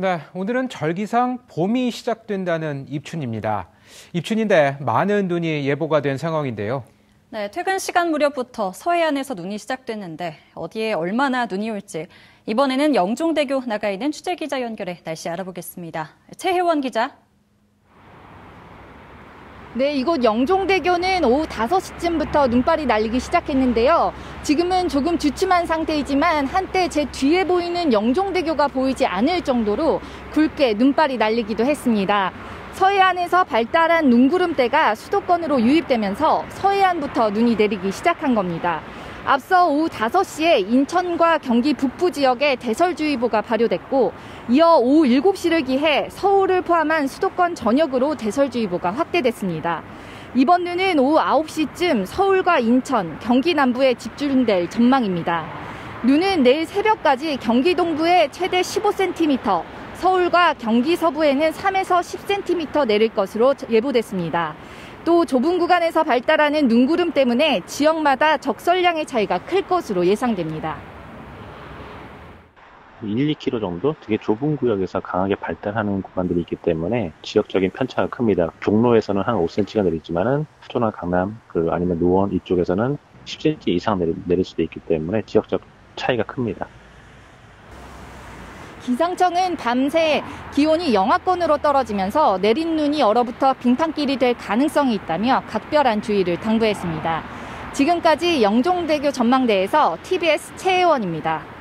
네, 오늘은 절기상 봄이 시작된다는 입춘입니다. 입춘인데 많은 눈이 예보가 된 상황인데요. 네, 퇴근 시간 무렵부터 서해안에서 눈이 시작됐는데 어디에 얼마나 눈이 올지 이번에는 영종대교 나가 있는 취재 기자 연결해 날씨 알아보겠습니다. 최혜원 기자. 네, 이곳 영종대교는 오후 5시쯤부터 눈발이 날리기 시작했는데요. 지금은 조금 주춤한 상태이지만 한때 제 뒤에 보이는 영종대교가 보이지 않을 정도로 굵게 눈발이 날리기도 했습니다. 서해안에서 발달한 눈구름대가 수도권으로 유입되면서 서해안부터 눈이 내리기 시작한 겁니다. 앞서 오후 5시에 인천과 경기 북부 지역에 대설주의보가 발효됐고 이어 오후 7시를 기해 서울을 포함한 수도권 전역으로 대설주의보가 확대됐습니다. 이번 눈은 오후 9시쯤 서울과 인천, 경기 남부에 집중될 전망입니다. 눈은 내일 새벽까지 경기 동부에 최대 15cm, 서울과 경기 서부에는 3에서 10cm 내릴 것으로 예보됐습니다. 또 좁은 구간에서 발달하는 눈구름 때문에 지역마다 적설량의 차이가 클 것으로 예상됩니다. 1, 2km 정도 되게 좁은 구역에서 강하게 발달하는 구간들이 있기 때문에 지역적인 편차가 큽니다. 종로에서는 한 5cm가 내리지만은 수도나 강남 그 아니면 노원 이쪽에서는 10cm 이상 내릴 수도 있기 때문에 지역적 차이가 큽니다. 기상청은 밤새 기온이 영하권으로 떨어지면서 내린 눈이 얼어붙어 빙판길이 될 가능성이 있다며 각별한 주의를 당부했습니다. 지금까지 영종대교 전망대에서 TBS 최혜원입니다.